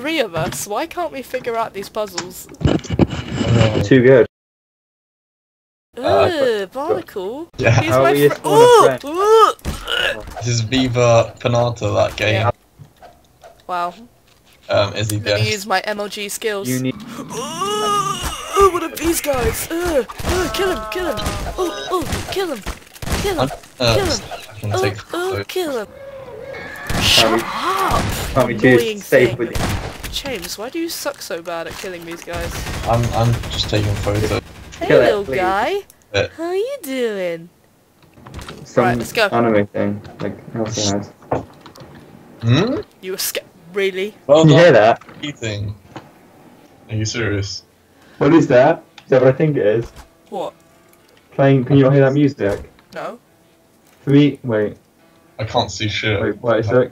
three of us. Why can't we figure out these puzzles? Too good. Ugh, Barnacle. Yeah, He's How my are you fri- still? Ooh, this is Viva Piñata, that game. Yeah. Wow. Um, is he Let me dead? use my MLG skills. You need. Oh, what are these guys? Ugh, kill him, kill him. Oh, oh, kill him. Kill him. Uh, kill him. Oh, oh, kill him. Shut up! Can't be too safe with you. James, why do you suck so bad at killing these guys? I'm, I'm just taking photos. Hey, Kill it, little please. guy. Uh, How you doing? Some Right, let's go. anime thing, like Elsie has. Hmm? You were scared. Really? Well you hear done, that? thing. Are you serious? What is that? Is that what I think it is? What? Playing, can you not hear that music? No? For me, wait, I can't see shit. wait, wait a sec.